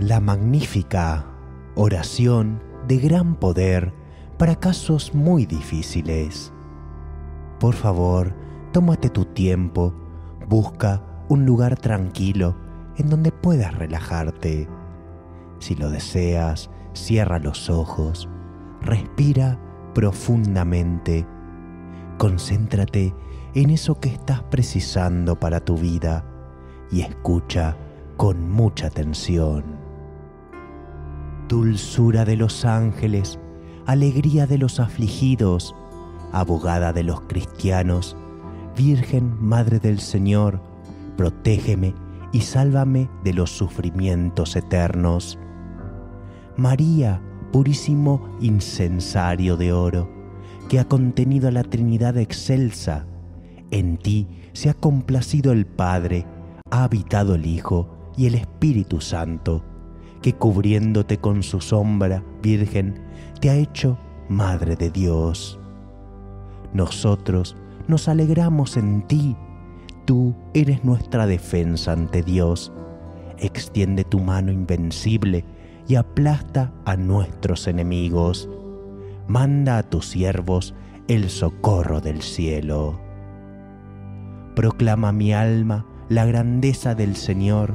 La magnífica oración de gran poder para casos muy difíciles. Por favor, tómate tu tiempo, busca un lugar tranquilo en donde puedas relajarte. Si lo deseas, cierra los ojos, respira profundamente, concéntrate en eso que estás precisando para tu vida y escucha con mucha atención. Dulzura de los ángeles, alegría de los afligidos, abogada de los cristianos, Virgen Madre del Señor, protégeme y sálvame de los sufrimientos eternos. María, purísimo incensario de oro, que ha contenido a la Trinidad excelsa, en ti se ha complacido el Padre, ha habitado el Hijo y el Espíritu Santo, que cubriéndote con su sombra, Virgen, te ha hecho Madre de Dios. Nosotros nos alegramos en ti, tú eres nuestra defensa ante Dios. Extiende tu mano invencible y aplasta a nuestros enemigos. Manda a tus siervos el socorro del cielo. Proclama mi alma la grandeza del Señor.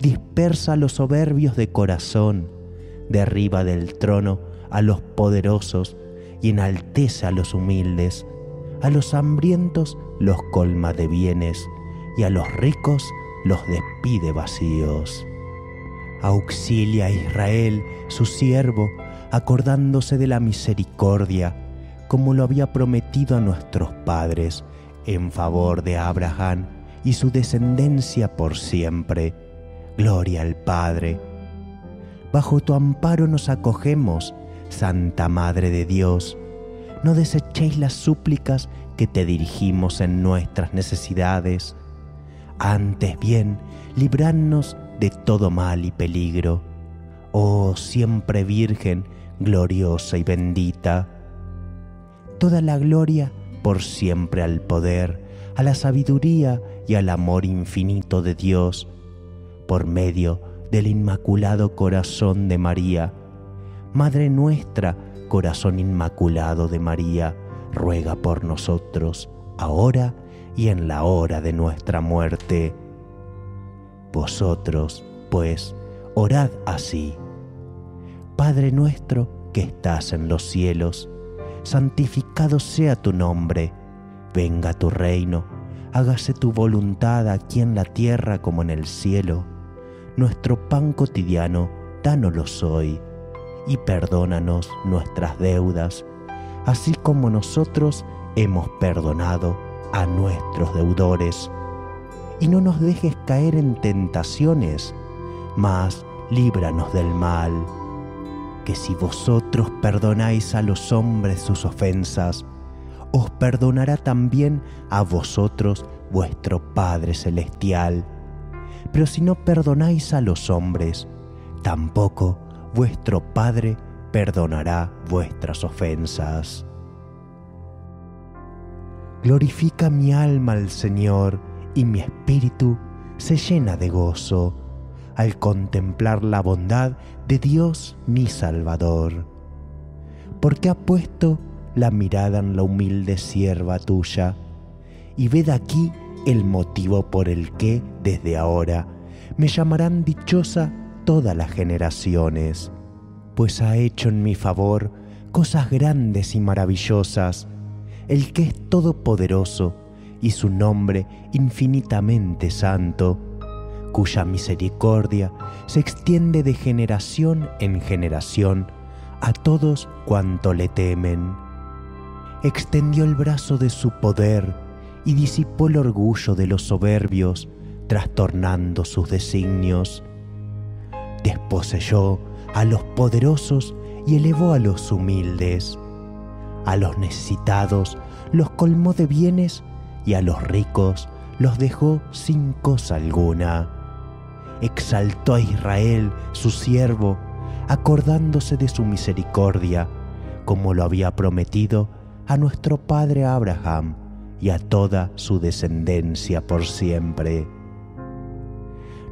dispersa a los soberbios de corazón, derriba del trono a los poderosos y enaltece a los humildes. A los hambrientos los colma de bienes y a los ricos los despide vacíos. Auxilia a Israel, su siervo, acordándose de la misericordia, como lo había prometido a nuestros padres, en favor de Abraham y su descendencia por siempre. Gloria al Padre. Bajo tu amparo nos acogemos, Santa Madre de Dios. No desechéis las súplicas que te dirigimos en nuestras necesidades. Antes bien, libradnos de todo mal y peligro. Oh siempre Virgen, gloriosa y bendita. Toda la gloria por siempre al poder, a la sabiduría y al amor infinito de Dios, por medio del Inmaculado Corazón de María. Madre nuestra, Corazón Inmaculado de María, ruega por nosotros, ahora y en la hora de nuestra muerte. Vosotros, pues, orad así. Padre nuestro que estás en los cielos, santificado sea tu nombre, venga tu reino, hágase tu voluntad aquí en la tierra como en el cielo. Nuestro pan cotidiano, dánoslo hoy, y perdónanos nuestras deudas, así como nosotros hemos perdonado a nuestros deudores. Y no nos dejes caer en tentaciones, mas líbranos del mal que si vosotros perdonáis a los hombres sus ofensas, os perdonará también a vosotros vuestro Padre Celestial. Pero si no perdonáis a los hombres, tampoco vuestro Padre perdonará vuestras ofensas. Glorifica mi alma al Señor y mi espíritu se llena de gozo al contemplar la bondad de Dios mi Salvador, porque ha puesto la mirada en la humilde sierva tuya, y ved aquí el motivo por el que desde ahora me llamarán dichosa todas las generaciones, pues ha hecho en mi favor cosas grandes y maravillosas, el que es todopoderoso y su nombre infinitamente santo cuya misericordia se extiende de generación en generación a todos cuanto le temen. Extendió el brazo de su poder y disipó el orgullo de los soberbios, trastornando sus designios. desposeyó a los poderosos y elevó a los humildes. A los necesitados los colmó de bienes y a los ricos los dejó sin cosa alguna. Exaltó a Israel, su siervo, acordándose de su misericordia, como lo había prometido a nuestro padre Abraham y a toda su descendencia por siempre.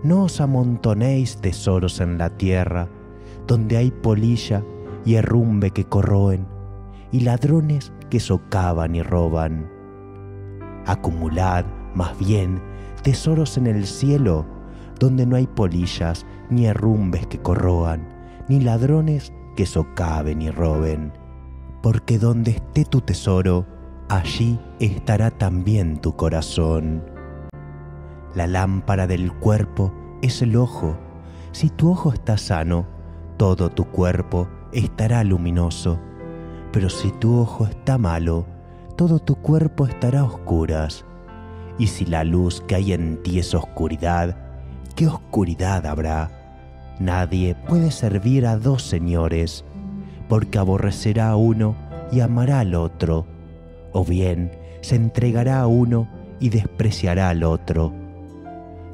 No os amontonéis tesoros en la tierra, donde hay polilla y herrumbe que corroen, y ladrones que socavan y roban. Acumulad, más bien, tesoros en el cielo, donde no hay polillas ni herrumbes que corroan, ni ladrones que socaven y roben. Porque donde esté tu tesoro, allí estará también tu corazón. La lámpara del cuerpo es el ojo. Si tu ojo está sano, todo tu cuerpo estará luminoso. Pero si tu ojo está malo, todo tu cuerpo estará a oscuras. Y si la luz que hay en ti es oscuridad, ¿qué oscuridad habrá? Nadie puede servir a dos señores, porque aborrecerá a uno y amará al otro, o bien se entregará a uno y despreciará al otro.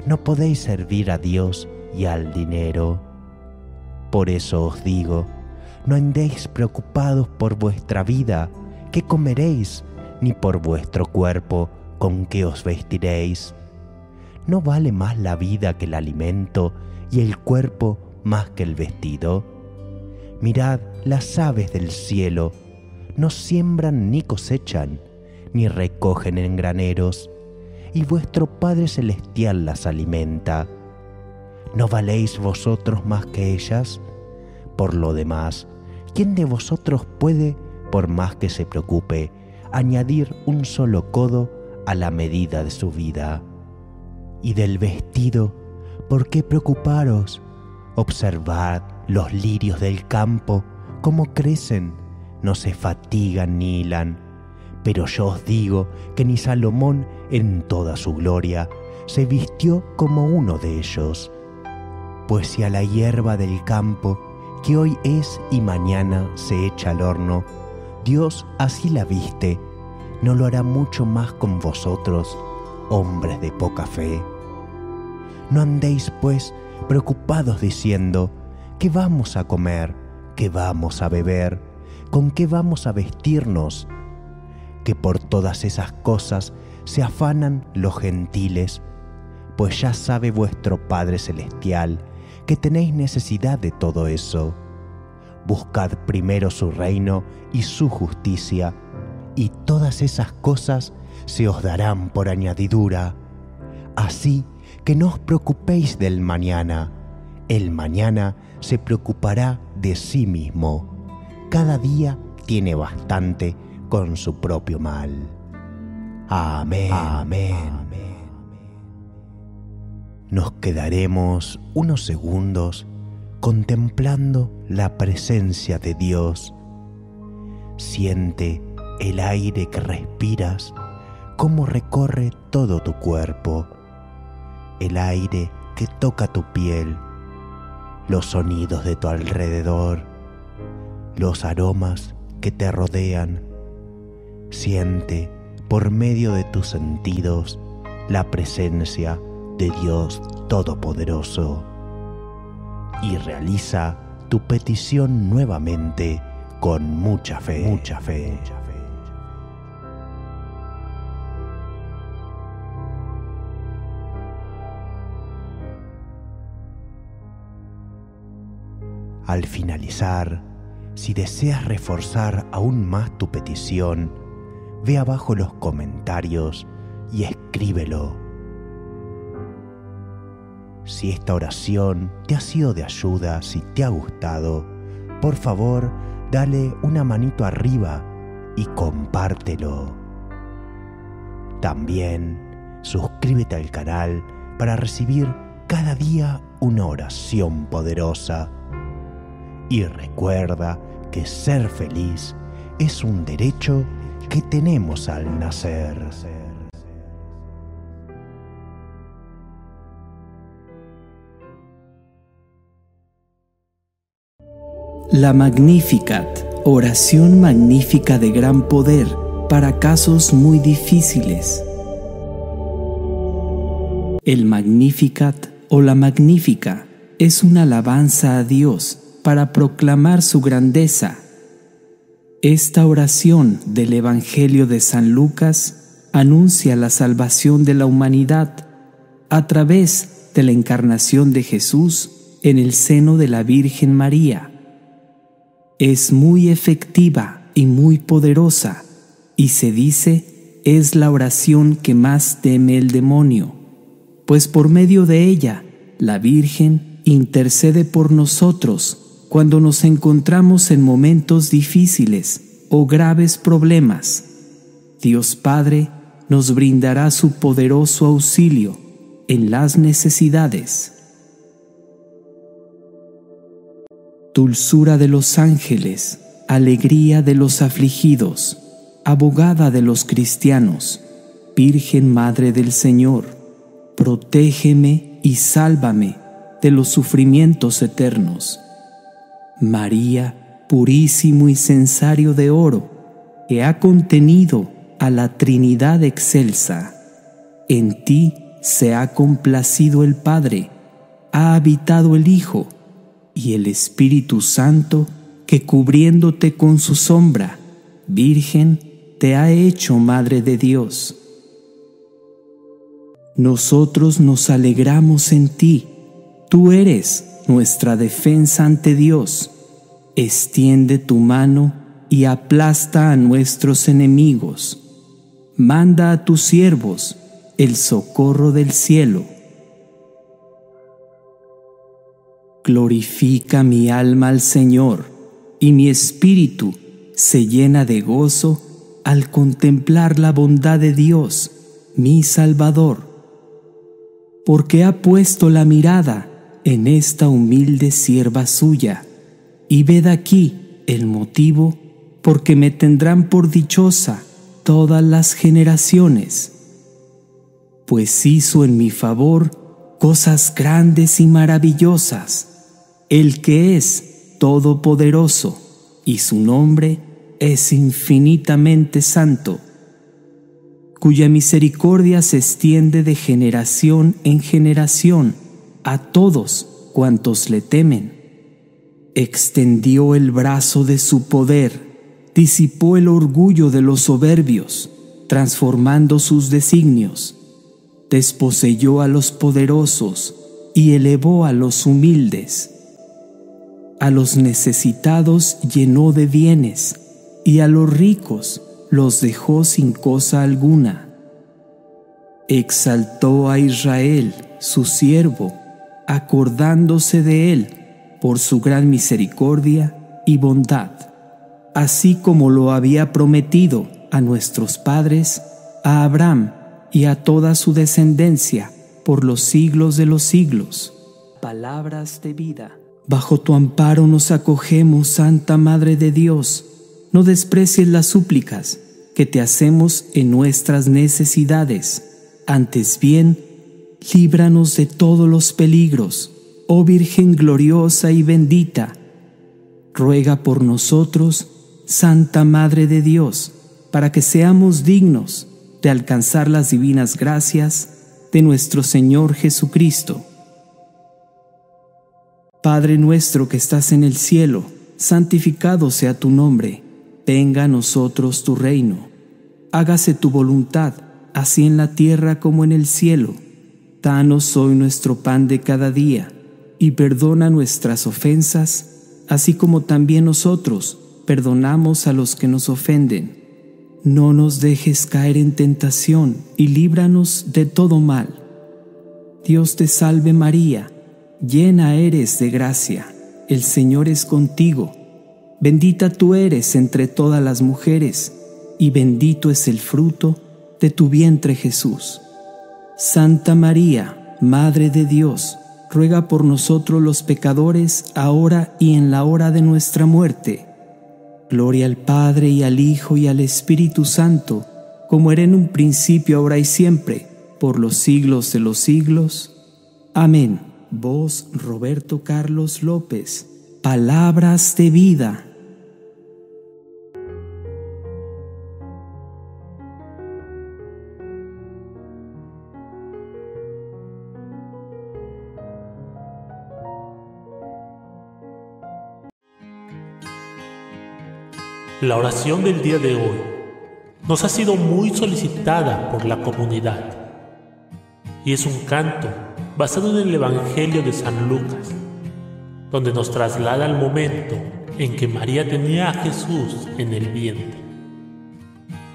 No podéis servir a Dios y al dinero. Por eso os digo, no andéis preocupados por vuestra vida, qué comeréis, ni por vuestro cuerpo, con qué os vestiréis. ¿No vale más la vida que el alimento y el cuerpo más que el vestido? Mirad las aves del cielo, no siembran ni cosechan, ni recogen en graneros, y vuestro Padre Celestial las alimenta. ¿No valéis vosotros más que ellas? Por lo demás, ¿quién de vosotros puede, por más que se preocupe, añadir un solo codo a la medida de su vida? Y del vestido, ¿por qué preocuparos? Observad los lirios del campo, cómo crecen, no se fatigan ni hilan pero yo os digo que ni Salomón en toda su gloria se vistió como uno de ellos. Pues si a la hierba del campo, que hoy es y mañana se echa al horno, Dios así la viste, ¿no lo hará mucho más con vosotros, hombres de poca fe? No andéis, pues, preocupados diciendo, ¿qué vamos a comer? ¿Qué vamos a beber? ¿Con qué vamos a vestirnos? que por todas esas cosas se afanan los gentiles, pues ya sabe vuestro Padre Celestial que tenéis necesidad de todo eso. Buscad primero su reino y su justicia, y todas esas cosas se os darán por añadidura. Así que no os preocupéis del mañana, el mañana se preocupará de sí mismo. Cada día tiene bastante con su propio mal. Amén. Amén. Nos quedaremos unos segundos contemplando la presencia de Dios. Siente el aire que respiras, cómo recorre todo tu cuerpo, el aire que toca tu piel, los sonidos de tu alrededor, los aromas que te rodean. Siente por medio de tus sentidos la presencia de Dios Todopoderoso. Y realiza tu petición nuevamente con mucha fe, mucha fe. Al finalizar, si deseas reforzar aún más tu petición, ve abajo los comentarios y escríbelo. Si esta oración te ha sido de ayuda, si te ha gustado, por favor, dale una manito arriba y compártelo. También suscríbete al canal para recibir cada día una oración poderosa. Y recuerda que ser feliz es un derecho que tenemos al nacer. La Magnificat, oración magnífica de gran poder para casos muy difíciles. El Magnificat o la Magnífica es una alabanza a Dios para proclamar su grandeza. Esta oración del Evangelio de San Lucas anuncia la salvación de la humanidad a través de la encarnación de Jesús en el seno de la Virgen María es muy efectiva y muy poderosa, y se dice es la oración que más teme el demonio, pues por medio de ella la Virgen intercede por nosotros cuando nos encontramos en momentos difíciles o graves problemas. Dios Padre nos brindará su poderoso auxilio en las necesidades. dulzura de los ángeles, alegría de los afligidos, abogada de los cristianos, Virgen Madre del Señor, protégeme y sálvame de los sufrimientos eternos. María, purísimo y censario de oro, que ha contenido a la Trinidad excelsa, en ti se ha complacido el Padre, ha habitado el Hijo, y el Espíritu Santo que cubriéndote con su sombra, Virgen, te ha hecho Madre de Dios. Nosotros nos alegramos en ti, tú eres nuestra defensa ante Dios. Extiende tu mano y aplasta a nuestros enemigos. Manda a tus siervos el socorro del cielo Glorifica mi alma al Señor, y mi espíritu se llena de gozo al contemplar la bondad de Dios, mi Salvador, porque ha puesto la mirada en esta humilde sierva suya, y ved aquí el motivo porque me tendrán por dichosa todas las generaciones, pues hizo en mi favor cosas grandes y maravillosas el que es todopoderoso y su nombre es infinitamente santo, cuya misericordia se extiende de generación en generación a todos cuantos le temen. Extendió el brazo de su poder, disipó el orgullo de los soberbios, transformando sus designios, desposeyó a los poderosos y elevó a los humildes a los necesitados llenó de bienes, y a los ricos los dejó sin cosa alguna. Exaltó a Israel, su siervo, acordándose de él por su gran misericordia y bondad, así como lo había prometido a nuestros padres, a Abraham y a toda su descendencia por los siglos de los siglos. Palabras de vida. Bajo tu amparo nos acogemos, Santa Madre de Dios. No desprecies las súplicas que te hacemos en nuestras necesidades. Antes bien, líbranos de todos los peligros, oh Virgen gloriosa y bendita. Ruega por nosotros, Santa Madre de Dios, para que seamos dignos de alcanzar las divinas gracias de nuestro Señor Jesucristo Padre nuestro que estás en el cielo, santificado sea tu nombre, venga a nosotros tu reino, hágase tu voluntad, así en la tierra como en el cielo. Danos hoy nuestro pan de cada día, y perdona nuestras ofensas, así como también nosotros perdonamos a los que nos ofenden. No nos dejes caer en tentación, y líbranos de todo mal. Dios te salve María, llena eres de gracia, el Señor es contigo, bendita tú eres entre todas las mujeres, y bendito es el fruto de tu vientre Jesús. Santa María, Madre de Dios, ruega por nosotros los pecadores, ahora y en la hora de nuestra muerte. Gloria al Padre y al Hijo y al Espíritu Santo, como era en un principio, ahora y siempre, por los siglos de los siglos. Amén. Voz Roberto Carlos López palabras de vida. La oración del día de hoy nos ha sido muy solicitada por la comunidad y es un canto basado en el Evangelio de San Lucas, donde nos traslada al momento en que María tenía a Jesús en el vientre.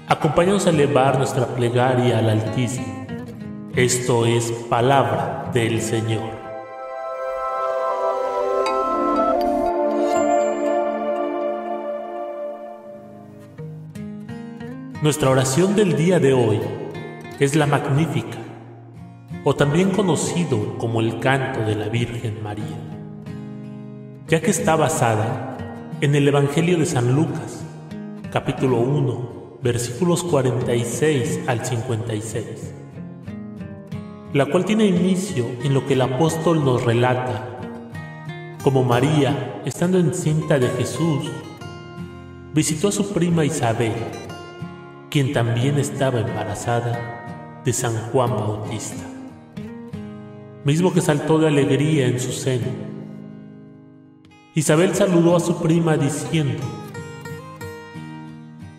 Acompáñanos a elevar nuestra plegaria al Altísimo. Esto es palabra del Señor. Nuestra oración del día de hoy es la Magnífica, o también conocido como el canto de la Virgen María, ya que está basada en el Evangelio de San Lucas, capítulo 1, versículos 46 al 56, la cual tiene inicio en lo que el apóstol nos relata, como María, estando encinta de Jesús, visitó a su prima Isabel, quien también estaba embarazada de San Juan Bautista, mismo que saltó de alegría en su seno. Isabel saludó a su prima diciendo,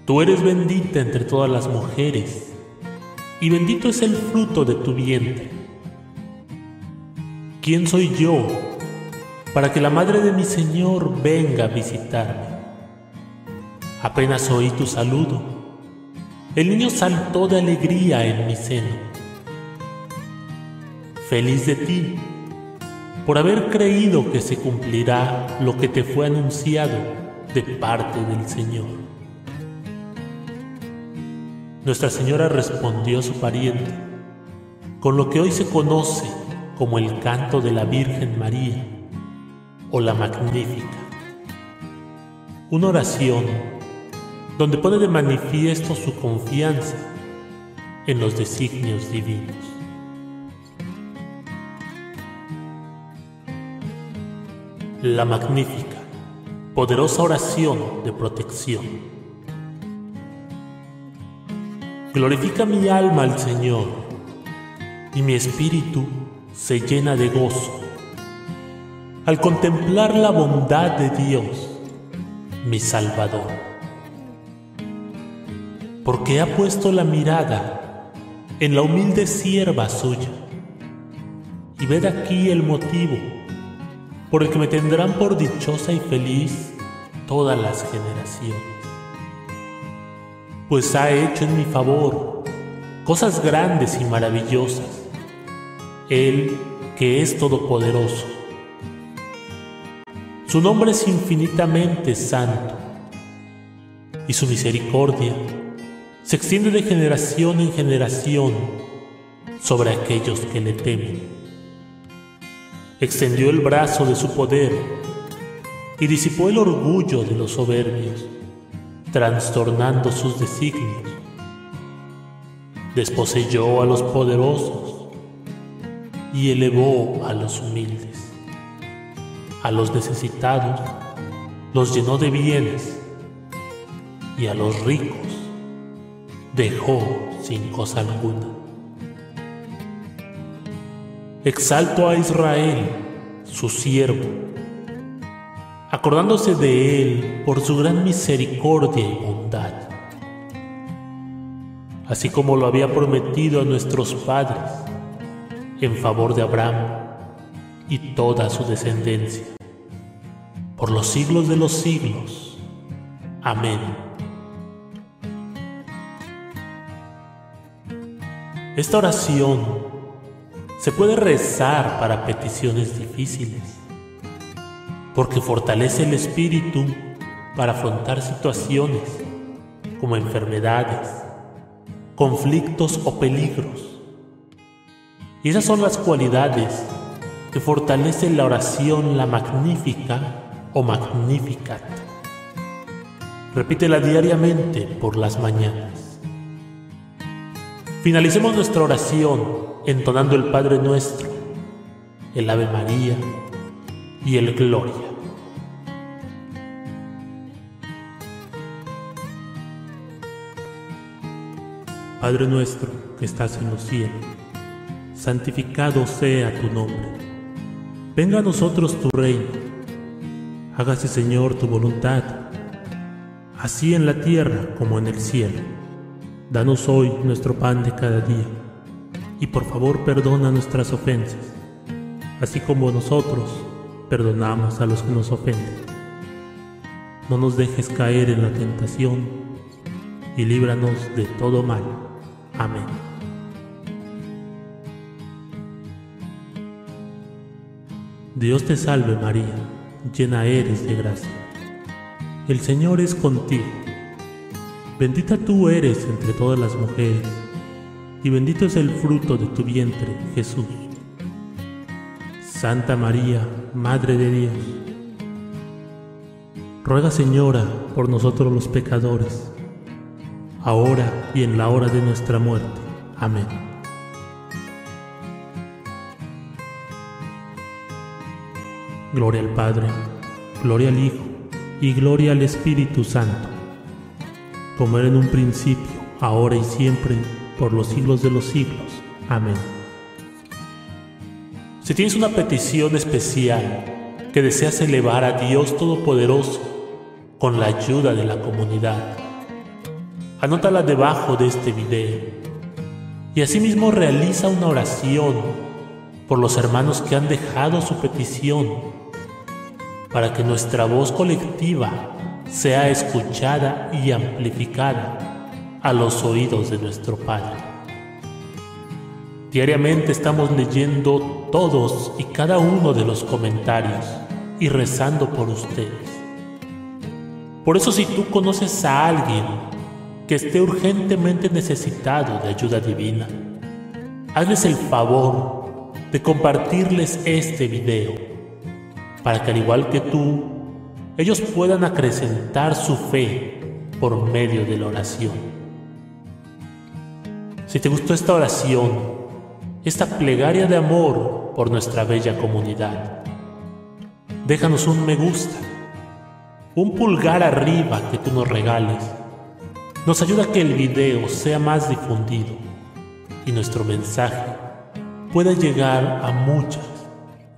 Tú eres bendita entre todas las mujeres, y bendito es el fruto de tu vientre. ¿Quién soy yo para que la madre de mi Señor venga a visitarme? Apenas oí tu saludo el niño saltó de alegría en mi seno. Feliz de ti, por haber creído que se cumplirá lo que te fue anunciado de parte del Señor. Nuestra Señora respondió a su pariente con lo que hoy se conoce como el canto de la Virgen María o la Magnífica. Una oración donde pone de manifiesto su confianza en los designios divinos. La magnífica, poderosa oración de protección. Glorifica mi alma al Señor y mi espíritu se llena de gozo al contemplar la bondad de Dios, mi Salvador porque ha puesto la mirada en la humilde sierva suya. Y ved aquí el motivo por el que me tendrán por dichosa y feliz todas las generaciones. Pues ha hecho en mi favor cosas grandes y maravillosas, Él que es todopoderoso. Su nombre es infinitamente santo y su misericordia se extiende de generación en generación sobre aquellos que le temen. Extendió el brazo de su poder y disipó el orgullo de los soberbios, trastornando sus designios. Desposeyó a los poderosos y elevó a los humildes. A los necesitados los llenó de bienes y a los ricos dejó sin cosa alguna. Exalto a Israel, su siervo, acordándose de él por su gran misericordia y bondad, así como lo había prometido a nuestros padres en favor de Abraham y toda su descendencia, por los siglos de los siglos. Amén. Esta oración se puede rezar para peticiones difíciles, porque fortalece el espíritu para afrontar situaciones como enfermedades, conflictos o peligros. Y esas son las cualidades que fortalecen la oración la magnífica o magnificat. Repítela diariamente por las mañanas. Finalicemos nuestra oración entonando el Padre nuestro, el Ave María y el Gloria. Padre nuestro que estás en los cielos, santificado sea tu nombre. Venga a nosotros tu reino. Hágase Señor tu voluntad, así en la tierra como en el cielo. Danos hoy nuestro pan de cada día, y por favor perdona nuestras ofensas, así como nosotros perdonamos a los que nos ofenden. No nos dejes caer en la tentación, y líbranos de todo mal. Amén. Dios te salve María, llena eres de gracia. El Señor es contigo. Bendita tú eres entre todas las mujeres, y bendito es el fruto de tu vientre, Jesús. Santa María, Madre de Dios, ruega Señora por nosotros los pecadores, ahora y en la hora de nuestra muerte. Amén. Gloria al Padre, gloria al Hijo y gloria al Espíritu Santo, como era en un principio, ahora y siempre, por los siglos de los siglos. Amén. Si tienes una petición especial que deseas elevar a Dios Todopoderoso con la ayuda de la comunidad, Anótala debajo de este video. Y asimismo realiza una oración por los hermanos que han dejado su petición para que nuestra voz colectiva sea escuchada y amplificada a los oídos de nuestro Padre. Diariamente estamos leyendo todos y cada uno de los comentarios y rezando por ustedes. Por eso si tú conoces a alguien que esté urgentemente necesitado de ayuda divina, hazles el favor de compartirles este video para que al igual que tú, ellos puedan acrecentar su fe por medio de la oración. Si te gustó esta oración, esta plegaria de amor por nuestra bella comunidad, déjanos un me gusta, un pulgar arriba que tú nos regales nos ayuda a que el video sea más difundido y nuestro mensaje pueda llegar a muchas,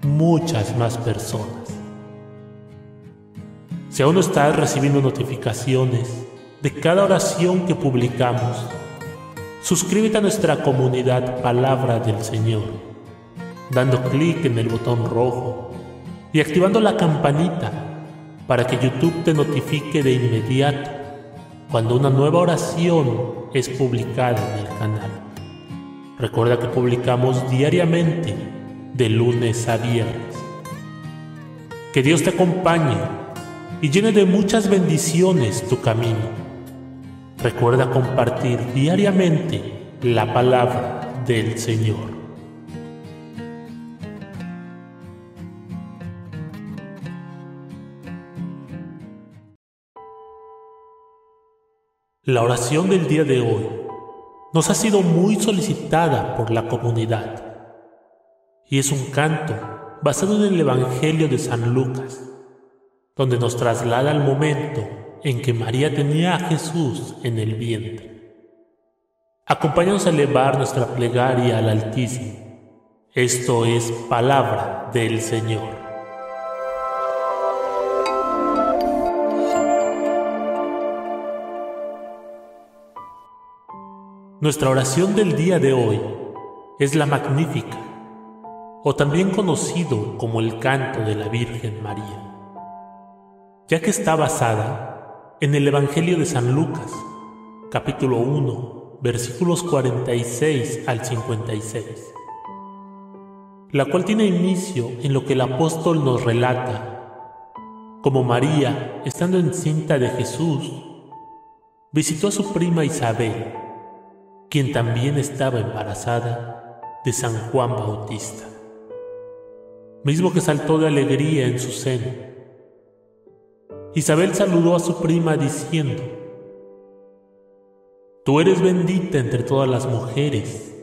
muchas más personas. Si aún no estás recibiendo notificaciones de cada oración que publicamos, suscríbete a nuestra comunidad Palabra del Señor, dando clic en el botón rojo y activando la campanita para que YouTube te notifique de inmediato cuando una nueva oración es publicada en el canal. Recuerda que publicamos diariamente de lunes a viernes. Que Dios te acompañe y llene de muchas bendiciones tu camino. Recuerda compartir diariamente la palabra del Señor. La oración del día de hoy nos ha sido muy solicitada por la comunidad y es un canto basado en el Evangelio de San Lucas, donde nos traslada al momento en que María tenía a Jesús en el vientre. Acompáñanos a elevar nuestra plegaria al Altísimo. Esto es palabra del Señor. Nuestra oración del día de hoy es la Magnífica, o también conocido como el canto de la Virgen María, ya que está basada en el Evangelio de San Lucas, capítulo 1, versículos 46 al 56, la cual tiene inicio en lo que el apóstol nos relata, como María, estando encinta de Jesús, visitó a su prima Isabel, quien también estaba embarazada de San Juan Bautista, mismo que saltó de alegría en su seno. Isabel saludó a su prima diciendo, Tú eres bendita entre todas las mujeres,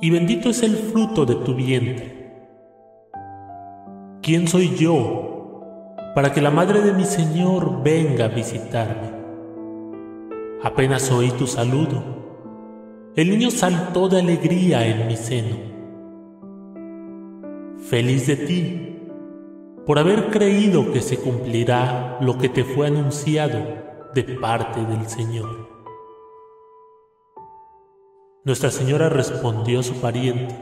y bendito es el fruto de tu vientre. ¿Quién soy yo para que la madre de mi Señor venga a visitarme? Apenas oí tu saludo el niño saltó de alegría en mi seno. Feliz de ti, por haber creído que se cumplirá lo que te fue anunciado de parte del Señor. Nuestra Señora respondió a su pariente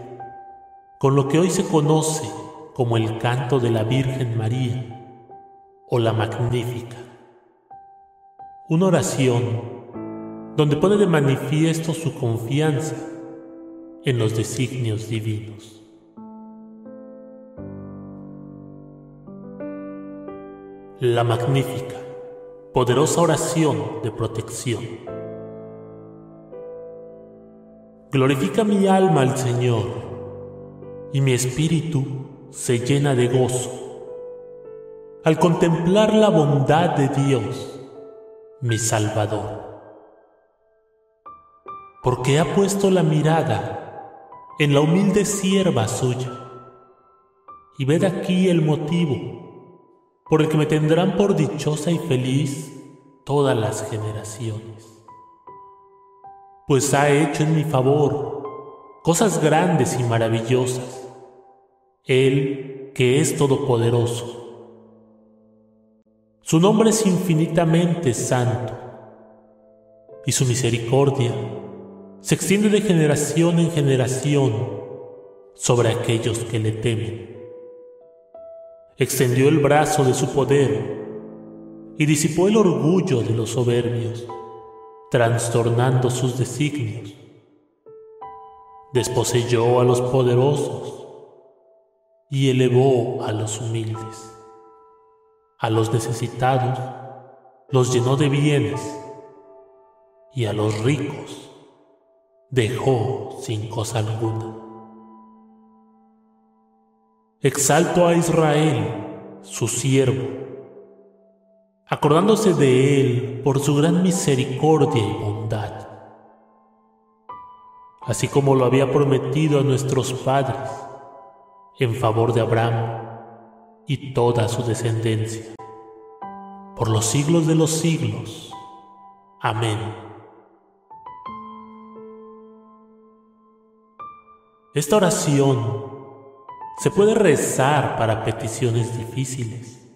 con lo que hoy se conoce como el canto de la Virgen María o la Magnífica. Una oración donde pone de manifiesto su confianza en los designios divinos. La Magnífica, poderosa oración de protección. Glorifica mi alma al Señor y mi espíritu se llena de gozo. Al contemplar la bondad de Dios, mi Salvador. Porque ha puesto la mirada en la humilde sierva suya. Y ved aquí el motivo por el que me tendrán por dichosa y feliz todas las generaciones. Pues ha hecho en mi favor cosas grandes y maravillosas él que es todopoderoso. Su nombre es infinitamente santo y su misericordia se extiende de generación en generación sobre aquellos que le temen. Extendió el brazo de su poder y disipó el orgullo de los soberbios, trastornando sus designios. Desposeyó a los poderosos y elevó a los humildes. A los necesitados los llenó de bienes y a los ricos dejó sin cosa alguna. Exalto a Israel, su siervo, acordándose de él por su gran misericordia y bondad, así como lo había prometido a nuestros padres en favor de Abraham y toda su descendencia, por los siglos de los siglos. Amén. Esta oración se puede rezar para peticiones difíciles,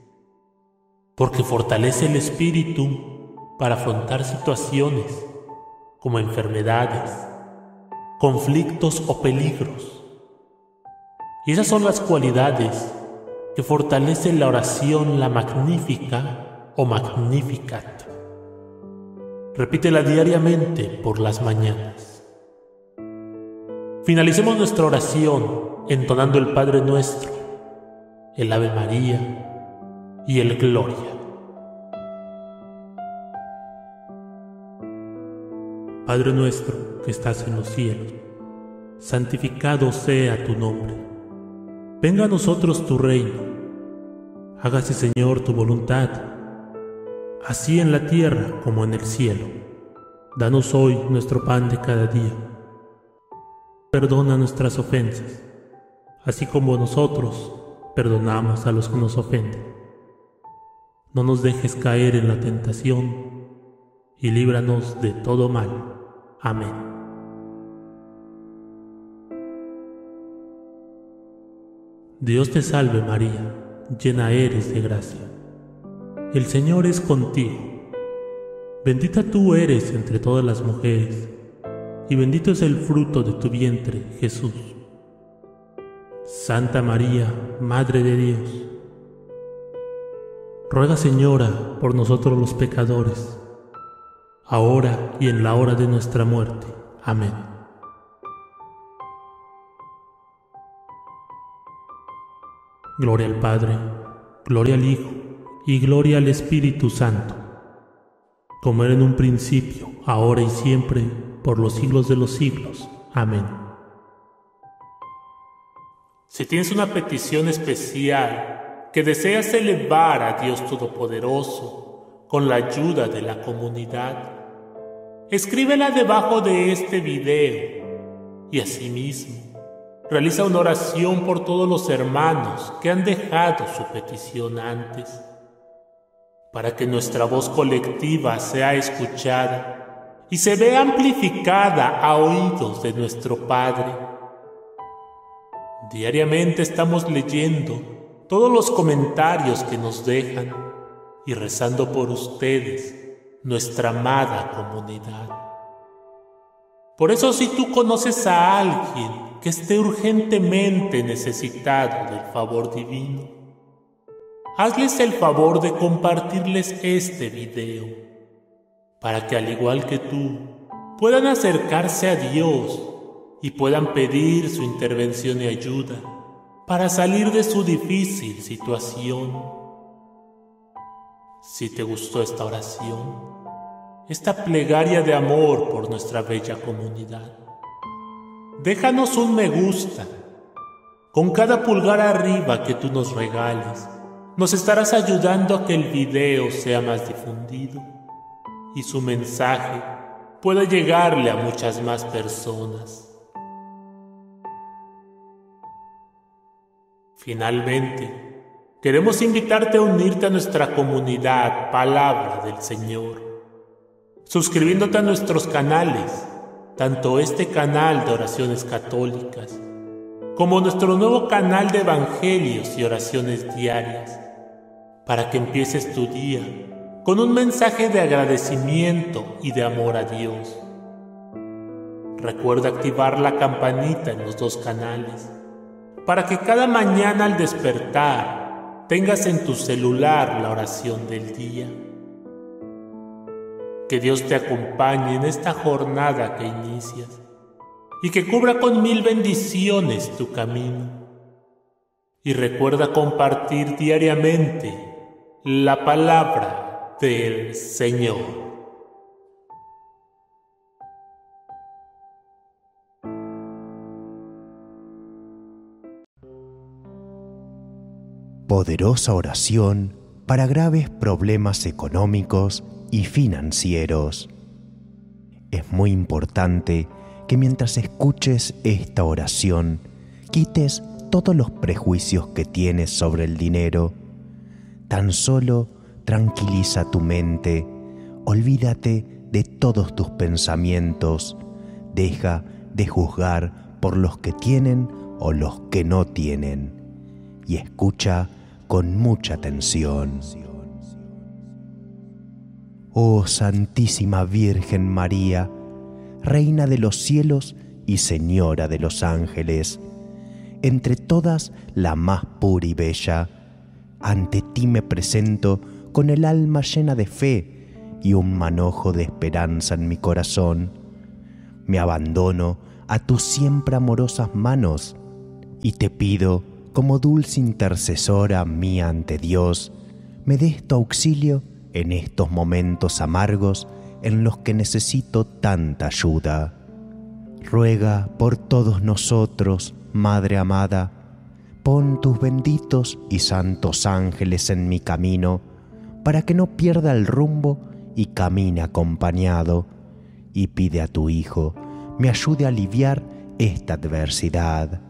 porque fortalece el espíritu para afrontar situaciones como enfermedades, conflictos o peligros y esas son las cualidades que fortalecen la oración, la magnífica o magnificat. Repítela diariamente por las mañanas. Finalicemos nuestra oración entonando el Padre Nuestro, el Ave María y el Gloria. Padre nuestro que estás en los cielos, santificado sea tu nombre Venga a nosotros tu reino. Hágase, Señor, tu voluntad, así en la tierra como en el cielo. Danos hoy nuestro pan de cada día. Perdona nuestras ofensas, así como nosotros perdonamos a los que nos ofenden. No nos dejes caer en la tentación y líbranos de todo mal. Amén. Dios te salve María, llena eres de gracia. El Señor es contigo. Bendita tú eres entre todas las mujeres, y bendito es el fruto de tu vientre, Jesús. Santa María, Madre de Dios, ruega Señora por nosotros los pecadores, ahora y en la hora de nuestra muerte. Amén. Gloria al Padre, gloria al Hijo y gloria al Espíritu Santo, como era en un principio, ahora y siempre, por los siglos de los siglos. Amén. Si tienes una petición especial que deseas elevar a Dios Todopoderoso con la ayuda de la comunidad, escríbela debajo de este video y asimismo Realiza una oración por todos los hermanos que han dejado su petición antes, para que nuestra voz colectiva sea escuchada y se ve amplificada a oídos de nuestro Padre. Diariamente estamos leyendo todos los comentarios que nos dejan y rezando por ustedes, nuestra amada comunidad. Por eso si tú conoces a alguien que esté urgentemente necesitado del favor divino, hazles el favor de compartirles este video, para que al igual que tú, puedan acercarse a Dios y puedan pedir su intervención y ayuda para salir de su difícil situación. Si te gustó esta oración, esta plegaria de amor por nuestra bella comunidad, déjanos un me gusta. Con cada pulgar arriba que tú nos regales, nos estarás ayudando a que el video sea más difundido y su mensaje pueda llegarle a muchas más personas. Finalmente, queremos invitarte a unirte a nuestra comunidad Palabra del Señor, suscribiéndote a nuestros canales, tanto este canal de oraciones católicas, como nuestro nuevo canal de evangelios y oraciones diarias, para que empieces tu día con un mensaje de agradecimiento y de amor a Dios. Recuerda activar la campanita en los dos canales para que cada mañana al despertar tengas en tu celular la oración del día. Que Dios te acompañe en esta jornada que inicias y que cubra con mil bendiciones tu camino. Y recuerda compartir diariamente la palabra del Señor. poderosa oración para graves problemas económicos y financieros. Es muy importante que mientras escuches esta oración quites todos los prejuicios que tienes sobre el dinero. Tan solo tranquiliza tu mente, olvídate de todos tus pensamientos, deja de juzgar por los que tienen o los que no tienen. Y escucha con mucha atención. Oh Santísima Virgen María, Reina de los cielos y Señora de los ángeles, entre todas la más pura y bella, ante me presento con el alma llena de fe y un manojo de esperanza en mi corazón. Me abandono a tus siempre amorosas manos y te pido como dulce intercesora mía ante Dios, me des tu auxilio en estos momentos amargos en los que necesito tanta ayuda. Ruega por todos nosotros, Madre amada, pon tus benditos y santos ángeles en mi camino, para que no pierda el rumbo y camine acompañado, y pide a tu Hijo me ayude a aliviar esta adversidad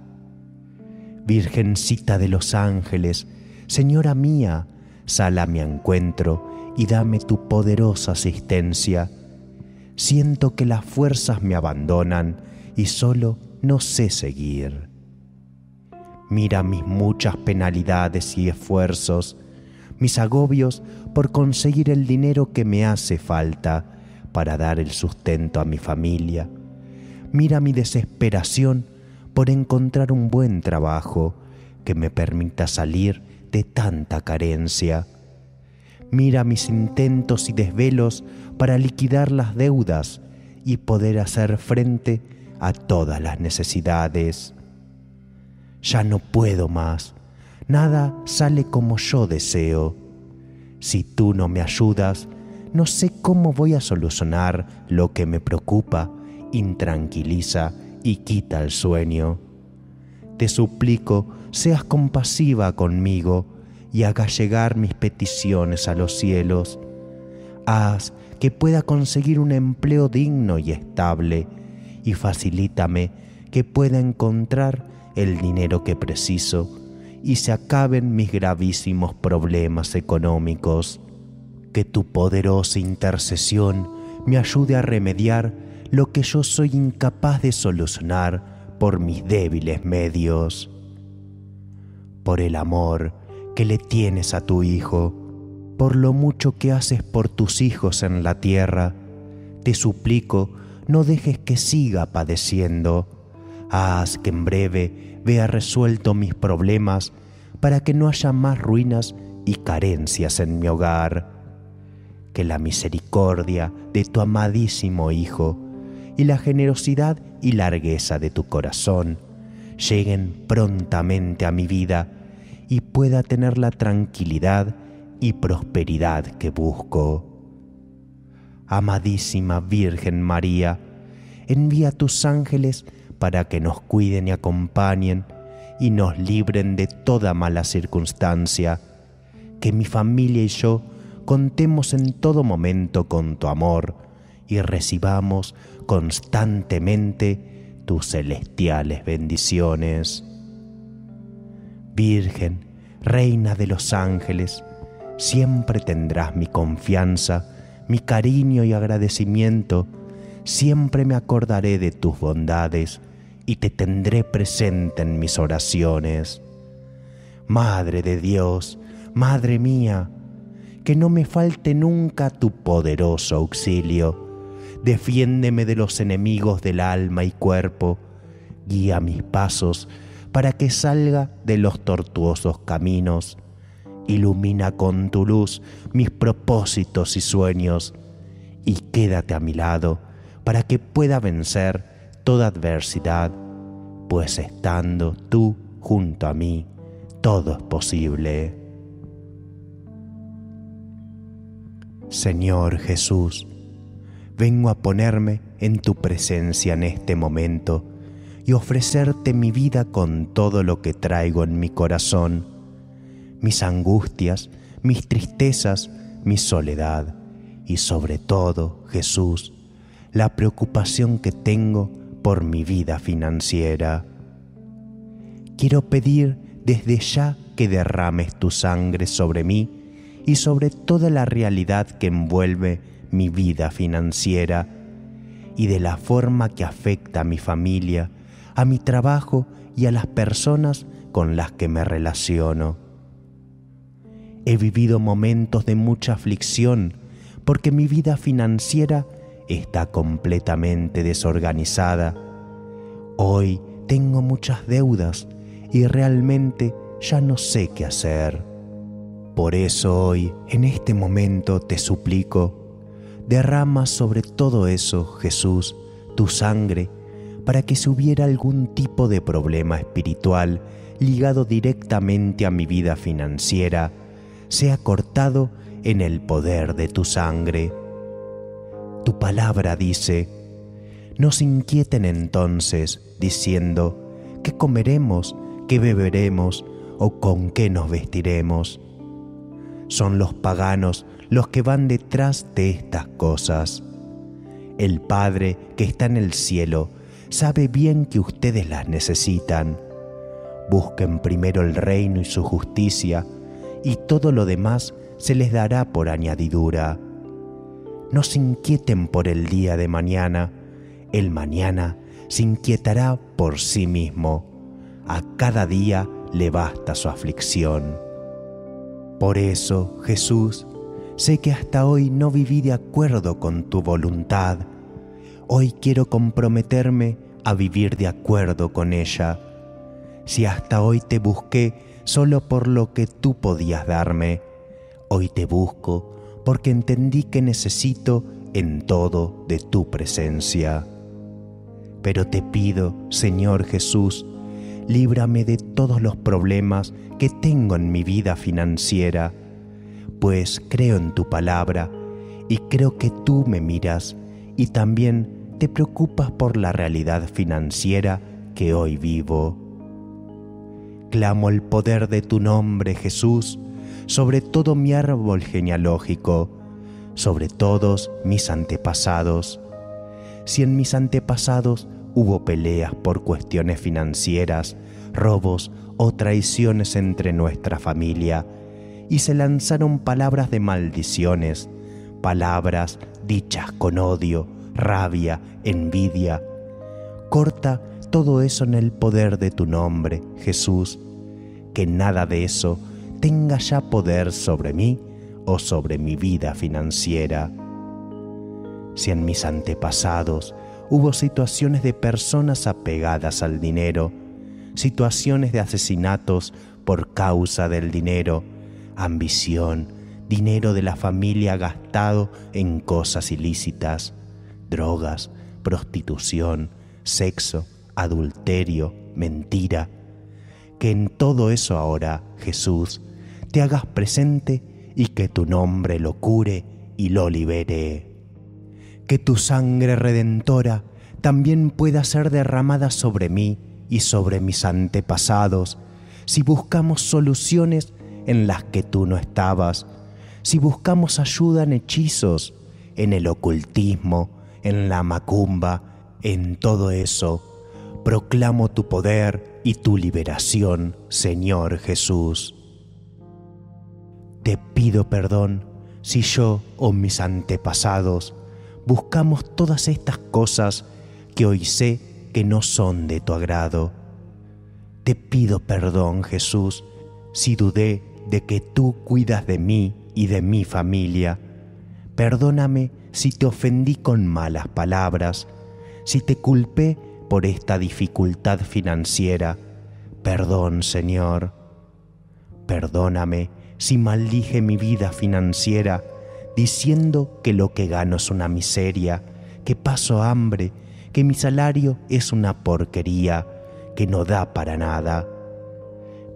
Virgencita de los ángeles, Señora mía, sal a mi encuentro y dame tu poderosa asistencia. Siento que las fuerzas me abandonan y solo no sé seguir. Mira mis muchas penalidades y esfuerzos, mis agobios por conseguir el dinero que me hace falta para dar el sustento a mi familia. Mira mi desesperación por encontrar un buen trabajo que me permita salir de tanta carencia. Mira mis intentos y desvelos para liquidar las deudas y poder hacer frente a todas las necesidades. Ya no puedo más, nada sale como yo deseo. Si tú no me ayudas, no sé cómo voy a solucionar lo que me preocupa, intranquiliza y quita el sueño. Te suplico, seas compasiva conmigo y haga llegar mis peticiones a los cielos. Haz que pueda conseguir un empleo digno y estable y facilítame que pueda encontrar el dinero que preciso y se acaben mis gravísimos problemas económicos. Que tu poderosa intercesión me ayude a remediar lo que yo soy incapaz de solucionar por mis débiles medios. Por el amor que le tienes a tu Hijo, por lo mucho que haces por tus hijos en la tierra, te suplico no dejes que siga padeciendo. Haz que en breve vea resuelto mis problemas para que no haya más ruinas y carencias en mi hogar. Que la misericordia de tu amadísimo Hijo y la generosidad y largueza de tu corazón lleguen prontamente a mi vida y pueda tener la tranquilidad y prosperidad que busco. Amadísima Virgen María, envía tus ángeles para que nos cuiden y acompañen y nos libren de toda mala circunstancia, que mi familia y yo contemos en todo momento con tu amor y recibamos constantemente tus celestiales bendiciones. Virgen, Reina de los ángeles, siempre tendrás mi confianza, mi cariño y agradecimiento, siempre me acordaré de tus bondades y te tendré presente en mis oraciones. Madre de Dios, Madre mía, que no me falte nunca tu poderoso auxilio. Defiéndeme de los enemigos del alma y cuerpo. Guía mis pasos para que salga de los tortuosos caminos. Ilumina con tu luz mis propósitos y sueños. Y quédate a mi lado para que pueda vencer toda adversidad, pues estando tú junto a mí, todo es posible. Señor Jesús, vengo a ponerme en tu presencia en este momento y ofrecerte mi vida con todo lo que traigo en mi corazón, mis angustias, mis tristezas, mi soledad y sobre todo, Jesús, la preocupación que tengo por mi vida financiera. Quiero pedir desde ya que derrames tu sangre sobre mí y sobre toda la realidad que envuelve mi vida financiera y de la forma que afecta a mi familia, a mi trabajo y a las personas con las que me relaciono. He vivido momentos de mucha aflicción porque mi vida financiera está completamente desorganizada. Hoy tengo muchas deudas y realmente ya no sé qué hacer. Por eso hoy, en este momento, te suplico, derrama sobre todo eso, Jesús, tu sangre, para que si hubiera algún tipo de problema espiritual ligado directamente a mi vida financiera, sea cortado en el poder de tu sangre tu palabra dice, no se inquieten entonces diciendo, ¿qué comeremos? ¿Qué beberemos? ¿O con qué nos vestiremos? Son los paganos los que van detrás de estas cosas. El Padre que está en el cielo sabe bien que ustedes las necesitan. Busquen primero el reino y su justicia, y todo lo demás se les dará por añadidura no se inquieten por el día de mañana, el mañana se inquietará por sí mismo, a cada día le basta su aflicción. Por eso, Jesús, sé que hasta hoy no viví de acuerdo con tu voluntad. Hoy quiero comprometerme a vivir de acuerdo con ella. Si hasta hoy te busqué solo por lo que tú podías darme, hoy te busco porque entendí que necesito en todo de tu presencia. Pero te pido, Señor Jesús, líbrame de todos los problemas que tengo en mi vida financiera, pues creo en tu palabra y creo que tú me miras y también te preocupas por la realidad financiera que hoy vivo. Clamo el poder de tu nombre, Jesús, sobre todo mi árbol genealógico, sobre todos mis antepasados. Si en mis antepasados hubo peleas por cuestiones financieras, robos o traiciones entre nuestra familia, y se lanzaron palabras de maldiciones, palabras dichas con odio, rabia, envidia. Corta todo eso en el poder de tu nombre, Jesús, que nada de eso tenga ya poder sobre mí o sobre mi vida financiera. Si en mis antepasados hubo situaciones de personas apegadas al dinero, situaciones de asesinatos por causa del dinero, ambición, dinero de la familia gastado en cosas ilícitas, drogas, prostitución, sexo, adulterio, mentira. Que en todo eso ahora, Jesús, te hagas presente y que tu nombre lo cure y lo libere. Que tu sangre redentora también pueda ser derramada sobre mí y sobre mis antepasados, si buscamos soluciones en las que tú no estabas, si buscamos ayuda en hechizos, en el ocultismo, en la macumba, en todo eso, proclamo tu poder y tu liberación, Señor Jesús. Te pido perdón si yo o mis antepasados buscamos todas estas cosas que hoy sé que no son de tu agrado. Te pido perdón, Jesús, si dudé de que tú cuidas de mí y de mi familia. Perdóname si te ofendí con malas palabras, si te culpé por esta dificultad financiera. Perdón, Señor. Perdóname si maldije mi vida financiera diciendo que lo que gano es una miseria, que paso hambre, que mi salario es una porquería, que no da para nada.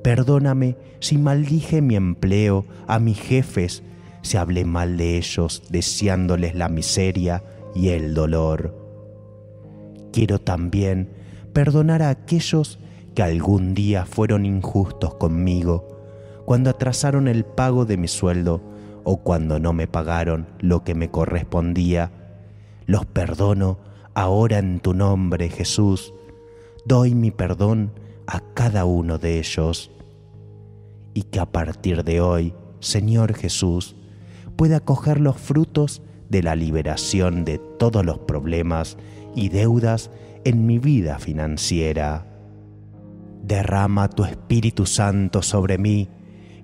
Perdóname si maldije mi empleo a mis jefes, si hablé mal de ellos deseándoles la miseria y el dolor. Quiero también perdonar a aquellos que algún día fueron injustos conmigo, cuando atrasaron el pago de mi sueldo o cuando no me pagaron lo que me correspondía. Los perdono ahora en tu nombre, Jesús. Doy mi perdón a cada uno de ellos. Y que a partir de hoy, Señor Jesús, pueda coger los frutos de la liberación de todos los problemas y deudas en mi vida financiera. Derrama tu Espíritu Santo sobre mí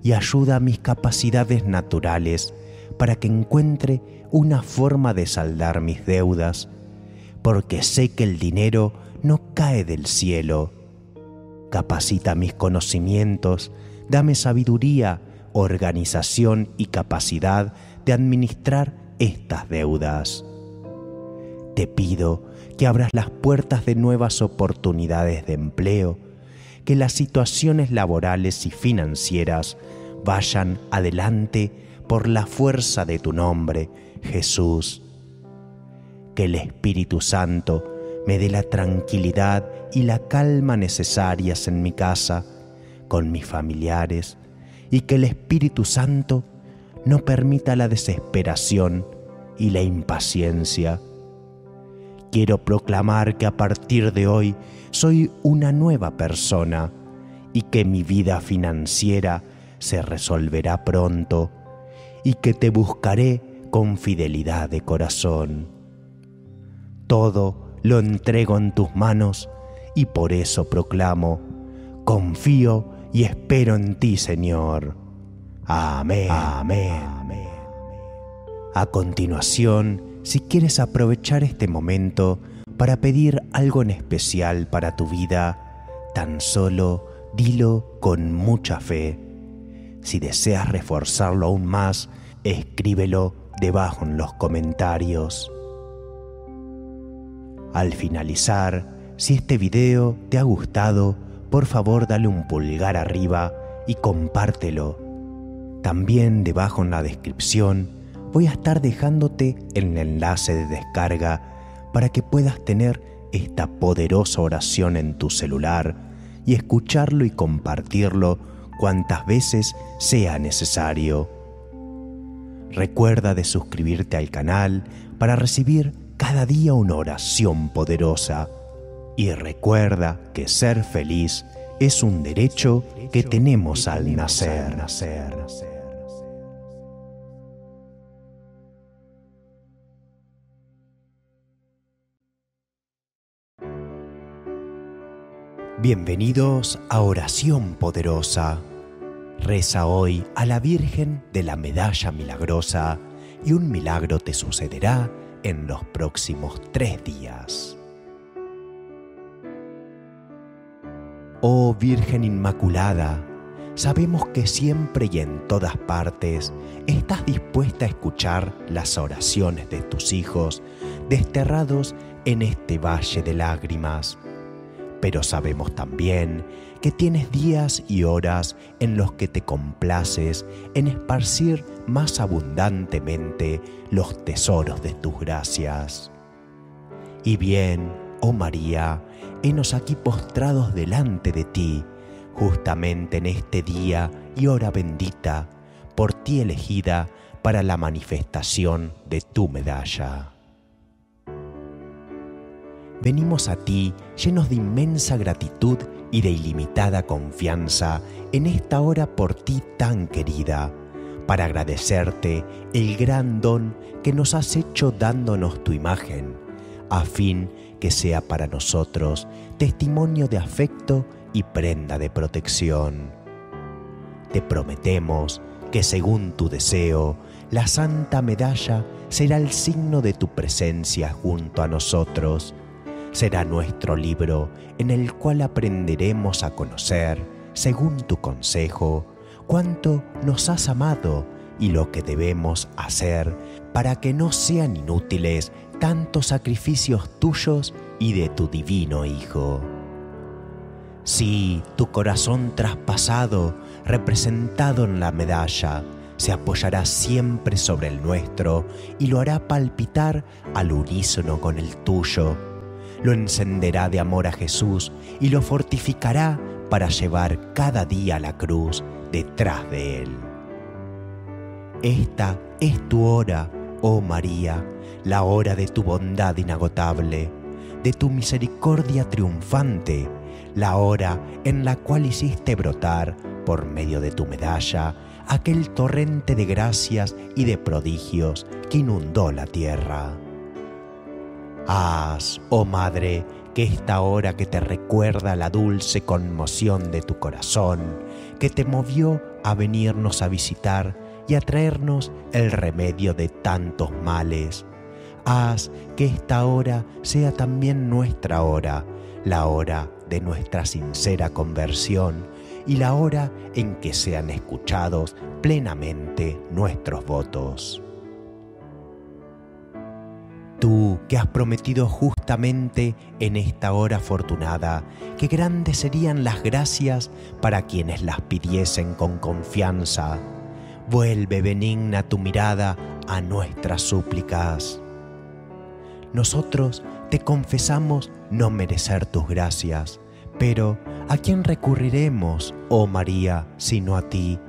y ayuda a mis capacidades naturales para que encuentre una forma de saldar mis deudas, porque sé que el dinero no cae del cielo. Capacita mis conocimientos, dame sabiduría, organización y capacidad de administrar estas deudas. Te pido que abras las puertas de nuevas oportunidades de empleo, que las situaciones laborales y financieras vayan adelante por la fuerza de tu nombre, Jesús. Que el Espíritu Santo me dé la tranquilidad y la calma necesarias en mi casa, con mis familiares, y que el Espíritu Santo no permita la desesperación y la impaciencia. Quiero proclamar que a partir de hoy soy una nueva persona y que mi vida financiera se resolverá pronto y que te buscaré con fidelidad de corazón. Todo lo entrego en tus manos y por eso proclamo, confío y espero en ti, Señor. Amén. Amén. A continuación, si quieres aprovechar este momento para pedir algo en especial para tu vida, tan solo dilo con mucha fe. Si deseas reforzarlo aún más, escríbelo debajo en los comentarios. Al finalizar, si este video te ha gustado, por favor dale un pulgar arriba y compártelo. También debajo en la descripción voy a estar dejándote el enlace de descarga para que puedas tener esta poderosa oración en tu celular y escucharlo y compartirlo cuantas veces sea necesario. Recuerda de suscribirte al canal para recibir cada día una oración poderosa. Y recuerda que ser feliz es un derecho que tenemos al nacer. Bienvenidos a Oración Poderosa. Reza hoy a la Virgen de la Medalla Milagrosa y un milagro te sucederá en los próximos tres días. Oh Virgen Inmaculada, sabemos que siempre y en todas partes estás dispuesta a escuchar las oraciones de tus hijos desterrados en este valle de lágrimas pero sabemos también que tienes días y horas en los que te complaces en esparcir más abundantemente los tesoros de tus gracias. Y bien, oh María, henos aquí postrados delante de ti, justamente en este día y hora bendita, por ti elegida para la manifestación de tu medalla venimos a ti llenos de inmensa gratitud y de ilimitada confianza en esta hora por ti tan querida, para agradecerte el gran don que nos has hecho dándonos tu imagen, a fin que sea para nosotros testimonio de afecto y prenda de protección. Te prometemos que según tu deseo, la santa medalla será el signo de tu presencia junto a nosotros será nuestro libro en el cual aprenderemos a conocer, según tu consejo, cuánto nos has amado y lo que debemos hacer para que no sean inútiles tantos sacrificios tuyos y de tu divino Hijo. Sí, tu corazón traspasado, representado en la medalla, se apoyará siempre sobre el nuestro y lo hará palpitar al unísono con el tuyo lo encenderá de amor a Jesús y lo fortificará para llevar cada día la cruz detrás de él. Esta es tu hora, oh María, la hora de tu bondad inagotable, de tu misericordia triunfante, la hora en la cual hiciste brotar, por medio de tu medalla, aquel torrente de gracias y de prodigios que inundó la tierra. Haz, oh Madre, que esta hora que te recuerda la dulce conmoción de tu corazón, que te movió a venirnos a visitar y a traernos el remedio de tantos males. Haz que esta hora sea también nuestra hora, la hora de nuestra sincera conversión y la hora en que sean escuchados plenamente nuestros votos. Tú que has prometido justamente en esta hora afortunada que grandes serían las gracias para quienes las pidiesen con confianza, vuelve benigna tu mirada a nuestras súplicas. Nosotros te confesamos no merecer tus gracias, pero ¿a quién recurriremos, oh María, sino a ti,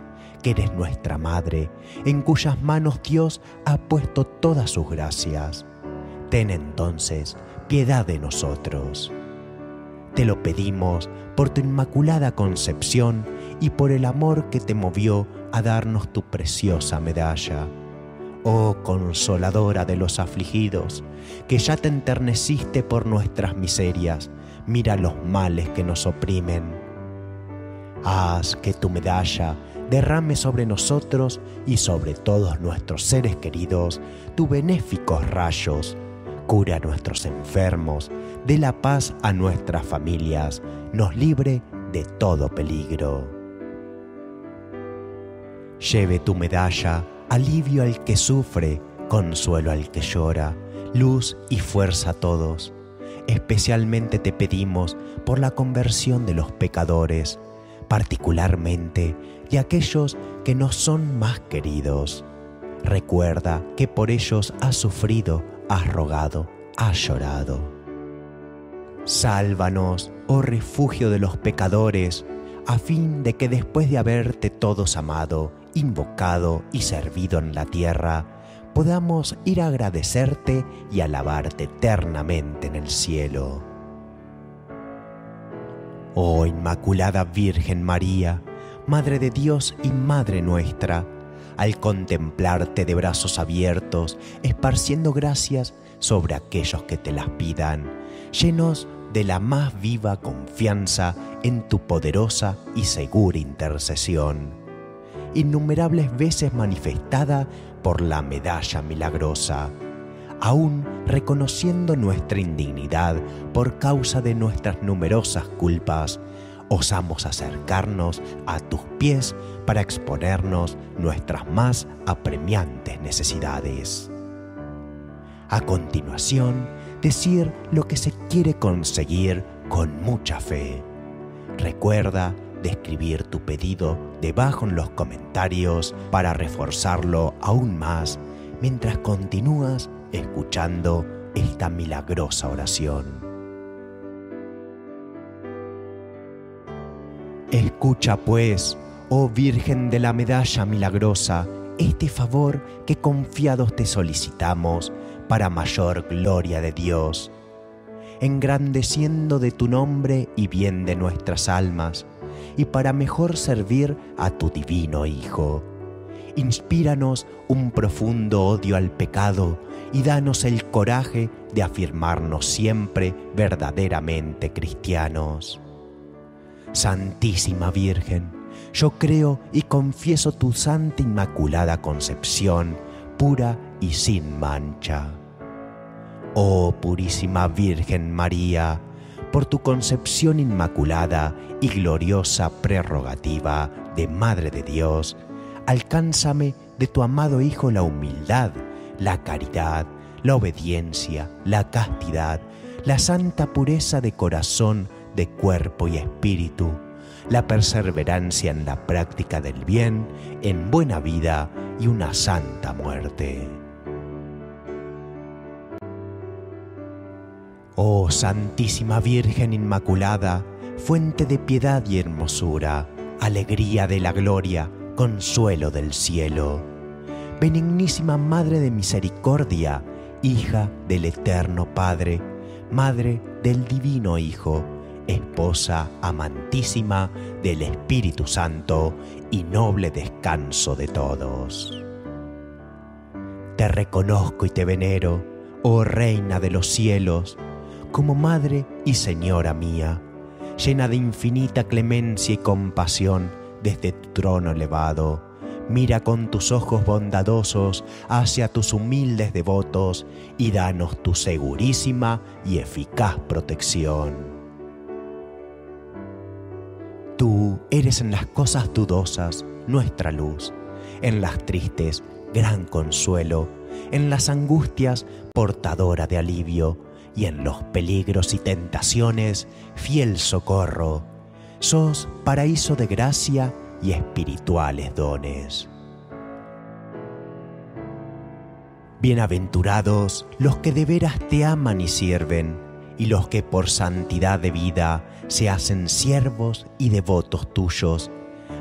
que eres nuestra Madre, en cuyas manos Dios ha puesto todas sus gracias? Ten entonces piedad de nosotros. Te lo pedimos por tu inmaculada concepción y por el amor que te movió a darnos tu preciosa medalla. Oh consoladora de los afligidos, que ya te enterneciste por nuestras miserias, mira los males que nos oprimen. Haz que tu medalla derrame sobre nosotros y sobre todos nuestros seres queridos tus benéficos rayos cura a nuestros enfermos, dé la paz a nuestras familias, nos libre de todo peligro. Lleve tu medalla, alivio al que sufre, consuelo al que llora, luz y fuerza a todos. Especialmente te pedimos por la conversión de los pecadores, particularmente de aquellos que nos son más queridos. Recuerda que por ellos has sufrido has rogado, has llorado. Sálvanos, oh refugio de los pecadores, a fin de que después de haberte todos amado, invocado y servido en la tierra, podamos ir a agradecerte y alabarte eternamente en el cielo. Oh Inmaculada Virgen María, Madre de Dios y Madre nuestra, al contemplarte de brazos abiertos, esparciendo gracias sobre aquellos que te las pidan. Llenos de la más viva confianza en tu poderosa y segura intercesión, innumerables veces manifestada por la medalla milagrosa, aún reconociendo nuestra indignidad por causa de nuestras numerosas culpas, osamos acercarnos a tus pies para exponernos nuestras más apremiantes necesidades. A continuación, decir lo que se quiere conseguir con mucha fe. Recuerda de escribir tu pedido debajo en los comentarios para reforzarlo aún más mientras continúas escuchando esta milagrosa oración. Escucha pues, oh Virgen de la Medalla Milagrosa, este favor que confiados te solicitamos para mayor gloria de Dios, engrandeciendo de tu nombre y bien de nuestras almas, y para mejor servir a tu divino Hijo. Inspíranos un profundo odio al pecado y danos el coraje de afirmarnos siempre verdaderamente cristianos. Santísima Virgen, yo creo y confieso tu santa inmaculada concepción, pura y sin mancha. Oh purísima Virgen María, por tu concepción inmaculada y gloriosa prerrogativa de Madre de Dios, alcánzame de tu amado Hijo la humildad, la caridad, la obediencia, la castidad, la santa pureza de corazón, de cuerpo y espíritu, la perseverancia en la práctica del bien, en buena vida y una santa muerte. Oh Santísima Virgen Inmaculada, fuente de piedad y hermosura, alegría de la gloria, consuelo del cielo, benignísima Madre de Misericordia, hija del Eterno Padre, Madre del Divino Hijo, esposa amantísima del Espíritu Santo y noble descanso de todos. Te reconozco y te venero, oh Reina de los cielos, como Madre y Señora mía, llena de infinita clemencia y compasión desde tu trono elevado. Mira con tus ojos bondadosos hacia tus humildes devotos y danos tu segurísima y eficaz protección. Tú eres en las cosas dudosas nuestra luz, en las tristes gran consuelo, en las angustias portadora de alivio y en los peligros y tentaciones fiel socorro. Sos paraíso de gracia y espirituales dones. Bienaventurados los que de veras te aman y sirven y los que por santidad de vida se hacen siervos y devotos tuyos.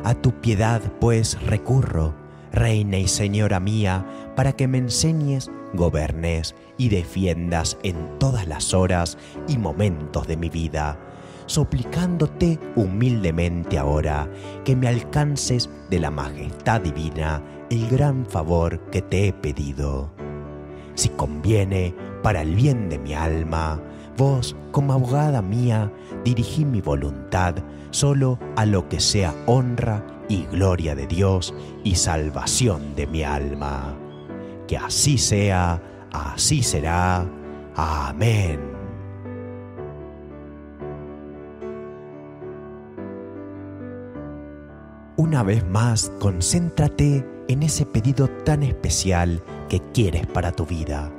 A tu piedad pues recurro, Reina y Señora mía, para que me enseñes, gobernes y defiendas en todas las horas y momentos de mi vida, suplicándote humildemente ahora que me alcances de la majestad divina el gran favor que te he pedido. Si conviene para el bien de mi alma, Vos, como abogada mía, dirigí mi voluntad solo a lo que sea honra y gloria de Dios y salvación de mi alma. Que así sea, así será. Amén. Una vez más, concéntrate en ese pedido tan especial que quieres para tu vida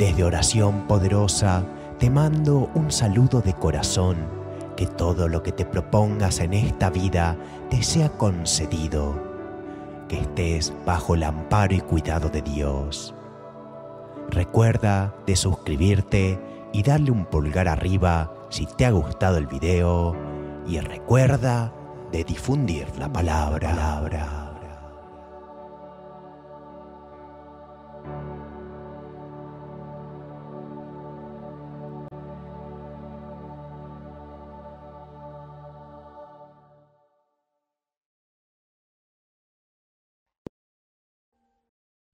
Desde oración poderosa te mando un saludo de corazón, que todo lo que te propongas en esta vida te sea concedido, que estés bajo el amparo y cuidado de Dios. Recuerda de suscribirte y darle un pulgar arriba si te ha gustado el video y recuerda de difundir la palabra.